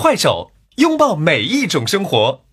快手拥抱每一种生活。